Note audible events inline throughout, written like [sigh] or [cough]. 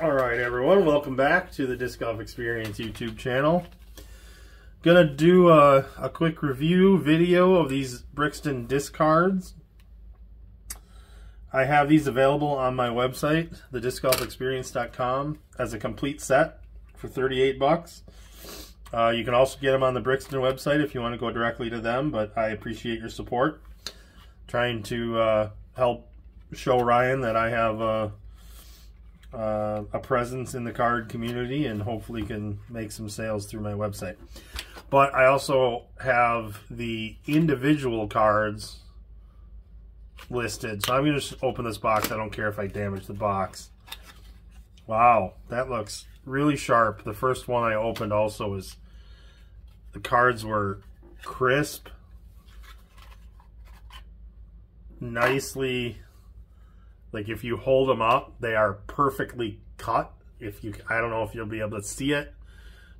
All right, everyone, welcome back to the Disc Golf Experience YouTube channel. Gonna do a, a quick review video of these Brixton disc cards. I have these available on my website, thediscgolfexperience.com, as a complete set for 38 bucks. Uh, you can also get them on the Brixton website if you want to go directly to them, but I appreciate your support. Trying to uh, help show Ryan that I have a uh, a presence in the card community and hopefully can make some sales through my website. But I also have the individual cards listed. So I'm going to just open this box. I don't care if I damage the box. Wow, that looks really sharp. The first one I opened also was, the cards were crisp, nicely like if you hold them up, they are perfectly cut. If you, I don't know if you'll be able to see it.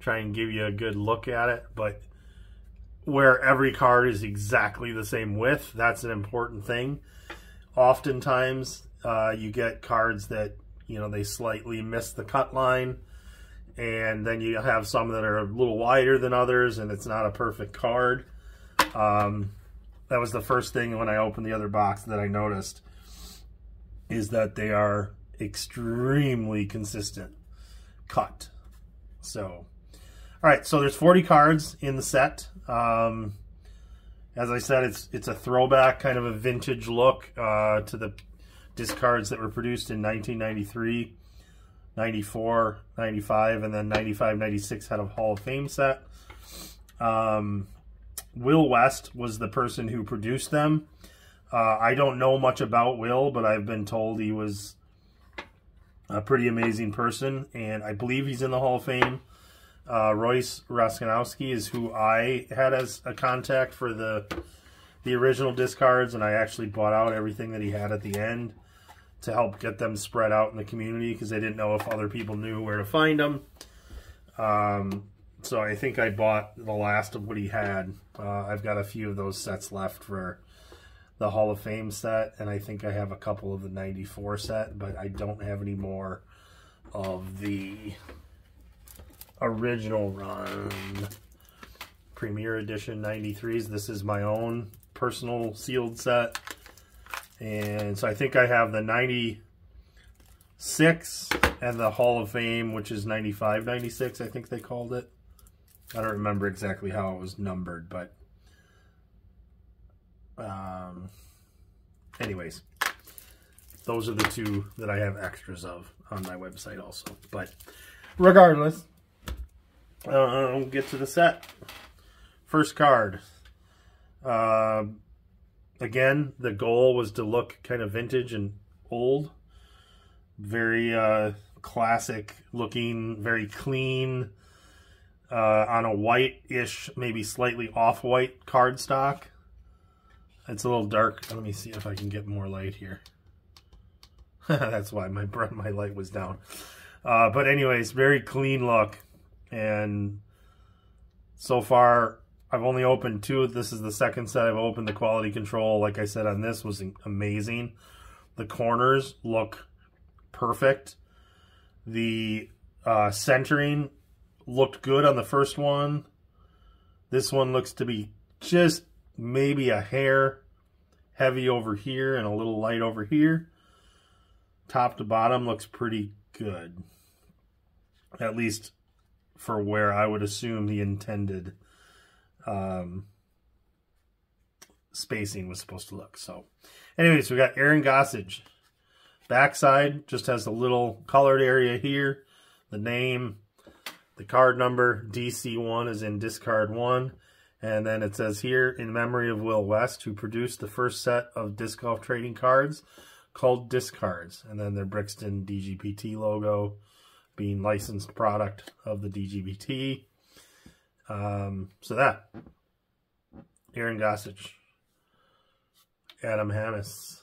Try and give you a good look at it, but where every card is exactly the same width, that's an important thing. Oftentimes, uh, you get cards that, you know, they slightly miss the cut line, and then you have some that are a little wider than others, and it's not a perfect card. Um, that was the first thing when I opened the other box that I noticed is that they are extremely consistent cut. So, all right, so there's 40 cards in the set. Um, as I said, it's it's a throwback, kind of a vintage look uh, to the discards that were produced in 1993, 94, 95, and then 95, 96 had a Hall of Fame set. Um, Will West was the person who produced them. Uh, I don't know much about Will, but I've been told he was a pretty amazing person, and I believe he's in the Hall of Fame. Uh, Royce Raskanowski is who I had as a contact for the the original discards, and I actually bought out everything that he had at the end to help get them spread out in the community because I didn't know if other people knew where to find them. Um, so I think I bought the last of what he had. Uh, I've got a few of those sets left for the Hall of Fame set, and I think I have a couple of the 94 set, but I don't have any more of the original run Premier Edition 93s. This is my own personal sealed set. And so I think I have the 96 and the Hall of Fame, which is 95, 96, I think they called it. I don't remember exactly how it was numbered, but um, anyways, those are the two that I have extras of on my website also. But regardless, uh, I'll get to the set. First card. Uh, again, the goal was to look kind of vintage and old. Very uh, classic looking, very clean, uh, on a white-ish, maybe slightly off-white cardstock. It's a little dark. Let me see if I can get more light here. [laughs] That's why my my light was down. Uh, but anyways, very clean look. And so far, I've only opened two. This is the second set I've opened. The quality control, like I said on this, was amazing. The corners look perfect. The uh, centering looked good on the first one. This one looks to be just maybe a hair heavy over here and a little light over here. Top to bottom looks pretty good. At least for where I would assume the intended um, spacing was supposed to look. So anyways, we got Aaron Gossage. Backside just has a little colored area here. The name, the card number, DC1 is in discard 1. And then it says here, in memory of Will West, who produced the first set of disc golf trading cards called Discards. And then their Brixton DGPT logo being licensed product of the DGPT. Um, so that. Aaron Gossage. Adam Hammes.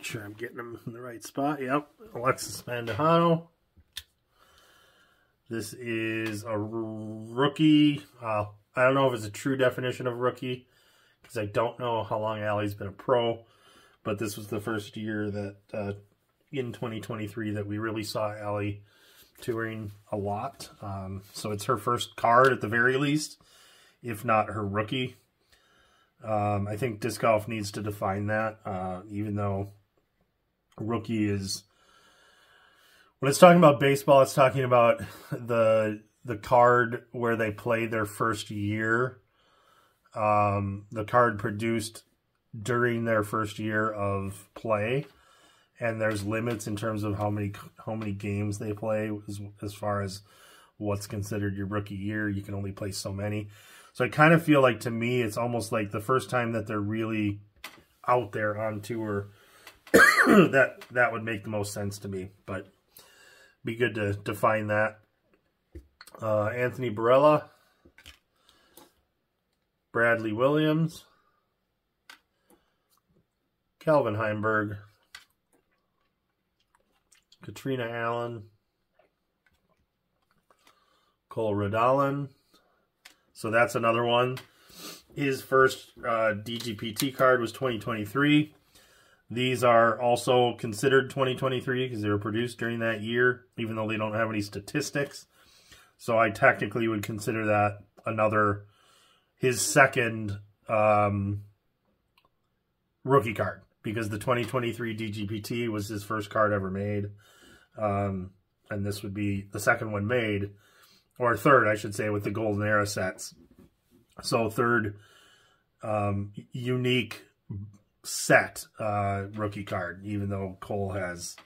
Sure I'm getting them in the right spot. Yep. Alexis Mandujano. This is a rookie. Uh, I don't know if it's a true definition of rookie because I don't know how long Ali's been a pro, but this was the first year that uh, in 2023 that we really saw Allie touring a lot. Um, so it's her first card at the very least, if not her rookie. Um, I think disc golf needs to define that, uh, even though rookie is when it's talking about baseball, it's talking about [laughs] the the card where they play their first year. Um, the card produced during their first year of play, and there's limits in terms of how many how many games they play as, as far as what's considered your rookie year. You can only play so many. So I kind of feel like to me, it's almost like the first time that they're really out there on tour. [coughs] that that would make the most sense to me, but be good to define that. Uh, Anthony Barela, Bradley Williams, Calvin Heimburg, Catrina Allen, Cole Redalen. So that's another one. His first uh, DGPT card was 2023. These are also considered 2023 because they were produced during that year, even though they don't have any statistics. So I technically would consider that another, his second um, rookie card because the 2023 DGPT was his first card ever made. Um, and this would be the second one made, or third, I should say, with the Golden Era sets. So third um, unique set uh, rookie card, even though Cole has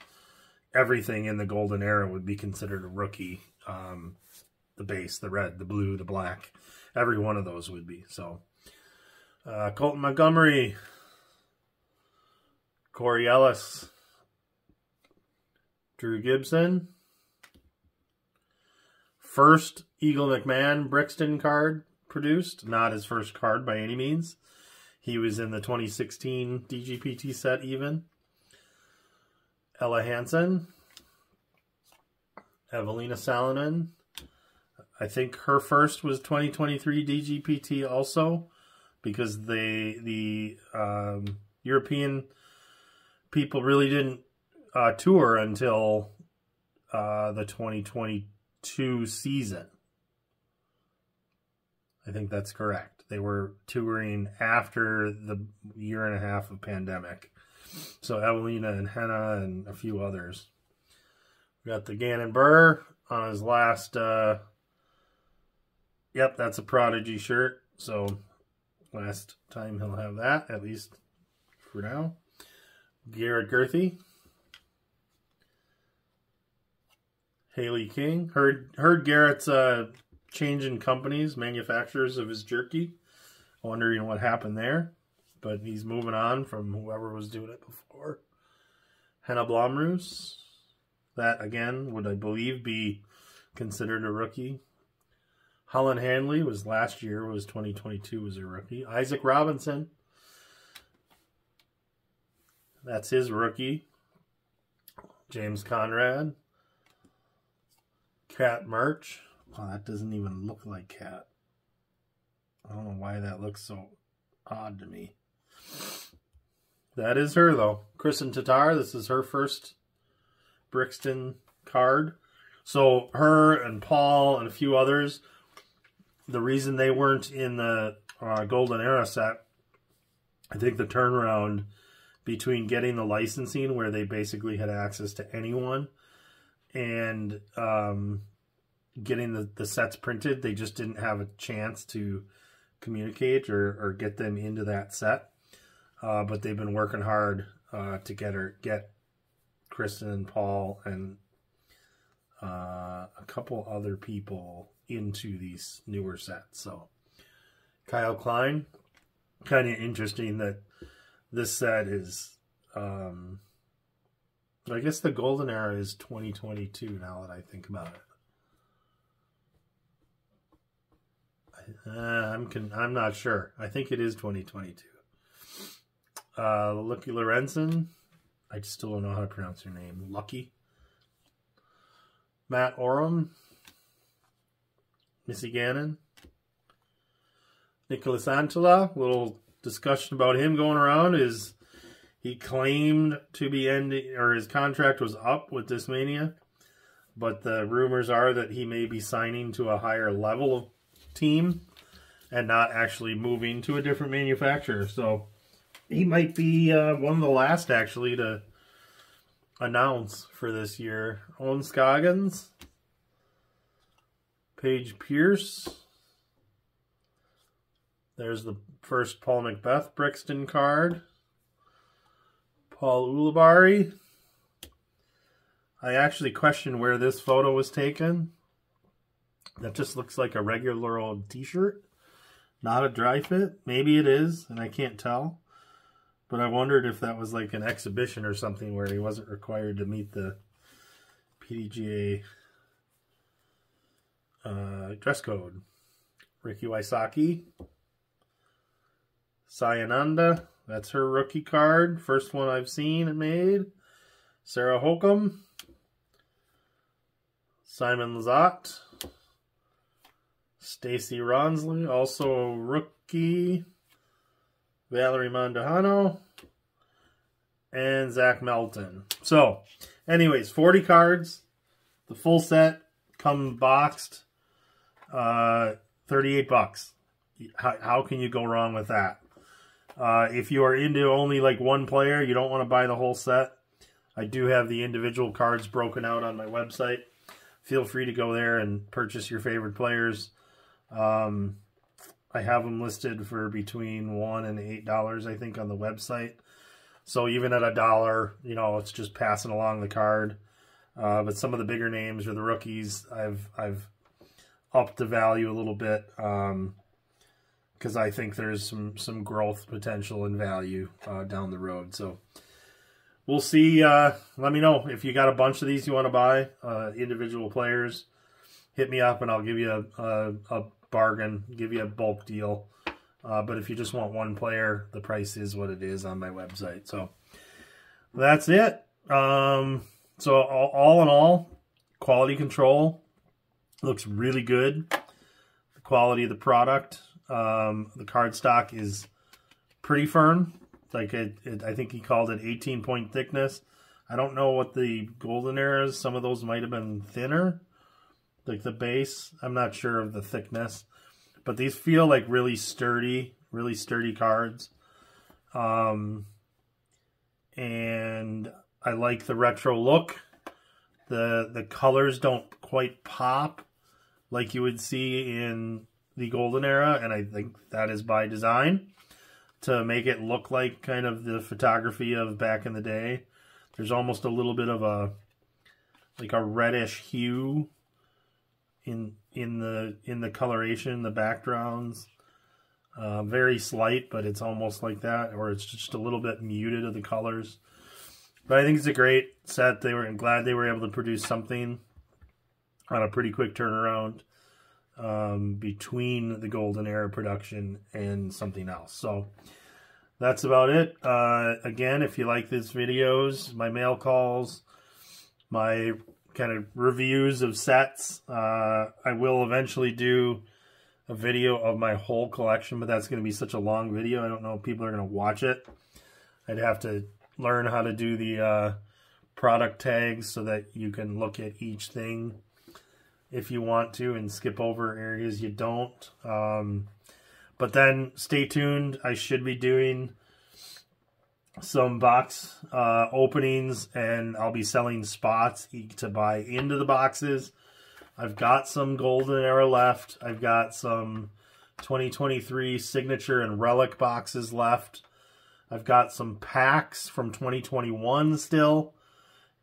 everything in the golden era would be considered a rookie. Um, the base, the red, the blue, the black, every one of those would be. So, uh, Colten Montgomery, Corey Ellis, Drew Gibson, first Eagle McMahon Brixton card produced, not his first card by any means. He was in the 2016 DGPT set even. Ella Hansen. Eveliina Salonen. I think her first was 2023 DGPT also because they the um, European people really didn't uh, tour until uh, the 2022 season. I think that's correct. They were touring after the year and a half of pandemic. So Eveliina and Henna and a few others. We got the Gannon Buhr on his last, uh, yep, that's a Prodigy shirt. So last time he'll have that, at least for now. Garrett Gurthie. Hailey King. Heard heard Garrett's uh, in companies, manufacturers of his jerky. Wondering what happened there. But he's moving on from whoever was doing it before. Henna Blomroos. That, again, would I believe be considered a rookie. Holyn Handley was last year, was 2022, was a rookie. Isaac Robinson. That's his rookie. James Conrad. Kat Mertsch. Oh, that doesn't even look like Kat. I don't know why that looks so odd to me. That is her, though. Kristin Tattar, this is her first Brixton card. So her and Paul and a few others, the reason they weren't in the uh, Golden Era set, I think the turnaround between getting the licensing where they basically had access to anyone and um, getting the, the sets printed, they just didn't have a chance to communicate or, or get them into that set. Uh, but they've been working hard uh, to get her, get Kristin and Paul and uh, a couple other people into these newer sets. So Kyle Klein, kind of interesting that this set is, um, I guess the golden era is 2022 now that I think about it. Uh, I'm con I'm not sure. I think it is 2022. Uh, Lykke Lorentzen. I still don't know how to pronounce her name. Lykke. Matt Orum. Missy Gannon. Niklas Anttila. Little discussion about him going around. Is He claimed to be ending, or his contract was up with Discmania, but the rumors are that he may be signing to a higher level of team and not actually moving to a different manufacturer. So he might be uh, one of the last actually to announce for this year. Ohn Scoggins, Paige Pierce. There's the first Paul McBeth Brixton card. Paul Ulibarri. I actually question where this photo was taken. That just looks like a regular old t-shirt. Not a dry fit. Maybe it is, and I can't tell. But I wondered if that was like an exhibition or something where he wasn't required to meet the PDGA uh, dress code. Ricky Wysocki. Sai Ananda. That's her rookie card. First one I've seen and made. Sarah Hokom. Simon Lizotte. Stacy Ronsley, also rookie. Valerie Mandujano. And Zach Melton. So, anyways, 40 cards. The full set come boxed. Uh, 38 bucks. How, how can you go wrong with that? Uh, if you are into only like one player, you don't want to buy the whole set. I do have the individual cards broken out on my website. Feel free to go there and purchase your favorite players. Um, I have them listed for between one and eight dollars, I think, on the website. So even at a dollar, you know, it's just passing along the card. Uh, but some of the bigger names or the rookies, I've I've upped the value a little bit Um because um, I think there's some some growth potential and value uh, down the road. So we'll see. Uh, let me know if you got a bunch of these you want to buy, uh, individual players. Hit me up and I'll give you a, a, a bargain, give you a bulk deal. Uh, but if you just want one player, the price is what it is on my website. So that's it. Um, so all, all in all, quality control looks really good. The quality of the product, um, the card stock is pretty firm. Like it, it, I think he called it 18 point thickness. I don't know what the golden era is. Some of those might have been thinner. Like the base, I'm not sure of the thickness. But these feel like really sturdy, really sturdy cards. Um, and I like the retro look. The the colors don't quite pop like you would see in the golden era, and I think that is by design to make it look like kind of the photography of back in the day. There's almost a little bit of a like a reddish hue in in the in the coloration, the backgrounds. Uh, very slight, but it's almost like that, or it's just a little bit muted of the colors. But I think it's a great set. They were I'm glad they were able to produce something on a pretty quick turnaround um, between the Golden Era production and something else. So that's about it. Uh, again, if you like these videos, my mail calls, my kind of reviews of sets. Uh, I will eventually do a video of my whole collection, but that's going to be such a long video. I don't know if people are going to watch it. I'd have to learn how to do the uh, product tags so that you can look at each thing if you want to and skip over areas you don't. Um, but then stay tuned. I should be doing some box uh, openings and I'll be selling spots to buy into the boxes. I've got some golden era left. I've got some 2023 signature and relic boxes left. I've got some packs from 2021 still.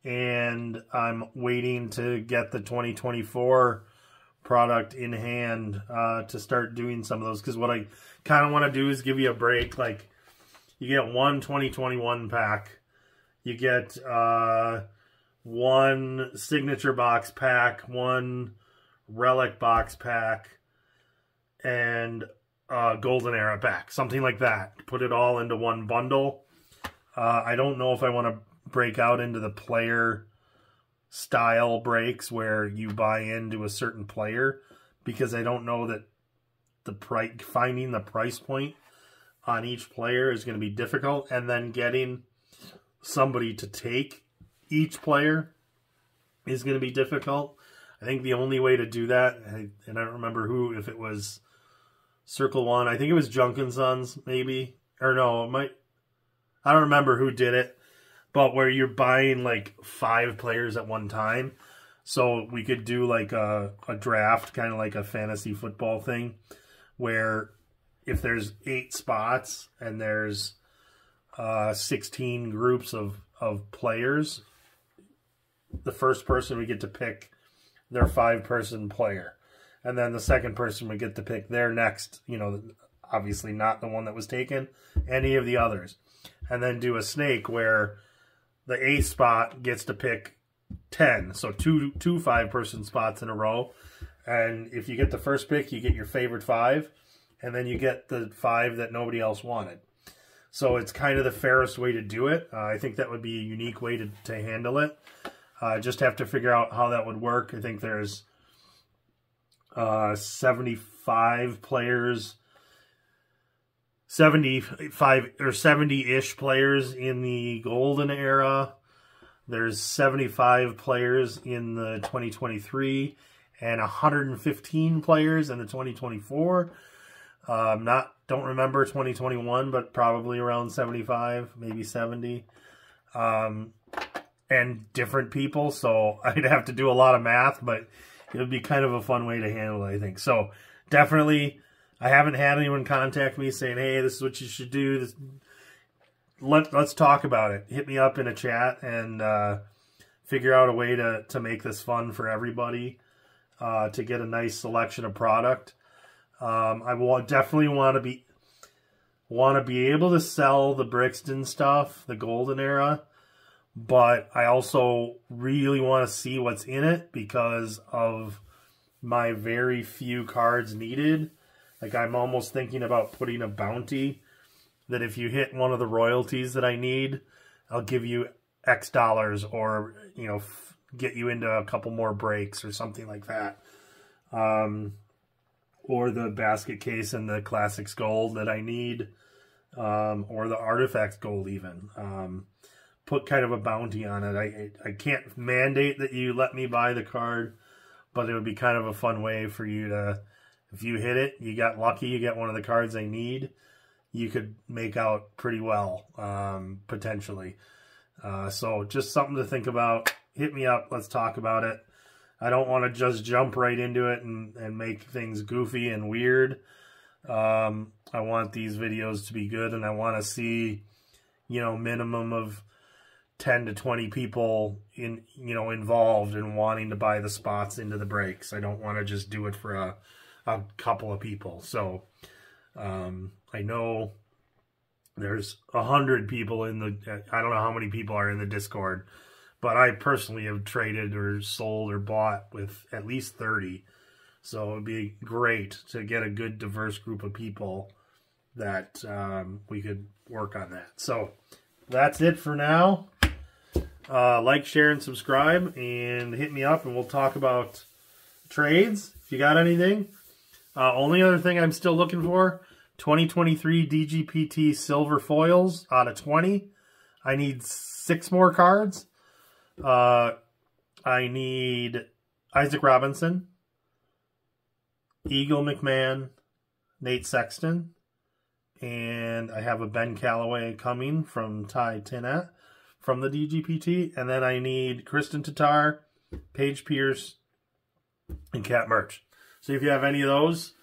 And I'm waiting to get the 2024 product in hand uh, to start doing some of those. Because what I kind of want to do is give you a break. Like, you get one 2021 pack. You get uh, one signature box pack, one relic box pack, and a golden era pack. Something like that. Put it all into one bundle. Uh, I don't know if I want to break out into the player style breaks where you buy into a certain player because I don't know that the price finding the price point on each player is going to be difficult. And then getting somebody to take each player is going to be difficult. I think the only way to do that, and I don't remember who, if it was Circle One, I think it was Junkin Sons, maybe, or no, it might. I don't remember who did it, but where you're buying like five players at one time. So we could do like a, a draft, kind of like a fantasy football thing, where if there's eight spots and there's uh, 16 groups of, of players, the first person we get to pick their five person player. And then the second person would get to pick their next, you know, obviously not the one that was taken, any of the others. And then do a snake where the A spot gets to pick 10. So two, two five person spots in a row. And if you get the first pick, you get your favorite five. And then you get the five that nobody else wanted. So it's kind of the fairest way to do it. Uh, I think that would be a unique way to, to handle it. I uh, just have to figure out how that would work. I think there's uh, 75 players, 75 or 70-ish players in the golden era. There's 75 players in the 2023 and 115 players in the 2024. Um, not don't remember 2021, but probably around 75, maybe 70. Um, and different people, so [laughs] I'd have to do a lot of math, but it would be kind of a fun way to handle it, I think. So definitely, I haven't had anyone contact me saying, hey, this is what you should do. This, let, let's talk about it. Hit me up in a chat and uh, figure out a way to, to make this fun for everybody uh, to get a nice selection of product. Um, I will definitely want to be want to be able to sell the Brixton stuff, the Golden Era, but I also really want to see what's in it because of my very few cards needed. Like I'm almost thinking about putting a bounty that if you hit one of the royalties that I need, I'll give you X dollars or, you know, get you into a couple more breaks or something like that. Um, or the basket case and the classics gold that I need, um, or the artifacts gold even. Um, put kind of a bounty on it. I I can't mandate that you let me buy the card, but it would be kind of a fun way for you to, if you hit it, you got lucky, you get one of the cards I need, you could make out pretty well, um, potentially. Uh, so just something to think about. Hit me up. Let's talk about it. I don't want to just jump right into it and, and make things goofy and weird. Um, I want these videos to be good and I want to see, you know, minimum of 10 to 20 people in you know involved in wanting to buy the spots into the breaks. I don't want to just do it for a, a couple of people. So um, I know there's a hundred people in the I don't know how many people are in the Discord, but I personally have traded or sold or bought with at least 30. So it'd be great to get a good diverse group of people that um, we could work on that. So that's it for now. Uh, like, share, and subscribe, and hit me up, and we'll talk about trades if you got anything. Uh, only other thing I'm still looking for, 2023 DGPT silver foils out of 20. I need six more cards. Uh, I need Isaac Robinson, Eagle McMahon, Nate Sexton, and I have a Ben Callaway coming from Ty Tinnett from the DGPT. And then I need Kristin Tattar, Paige Pierce, and Kat Mertsch. So if you have any of those,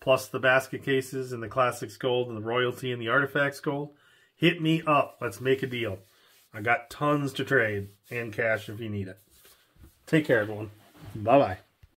plus the basket cases and the Classics Gold and the Royalty and the Artifacts Gold, hit me up. Let's make a deal. I got tons to trade and cash if you need it. Take care, everyone. Bye-bye.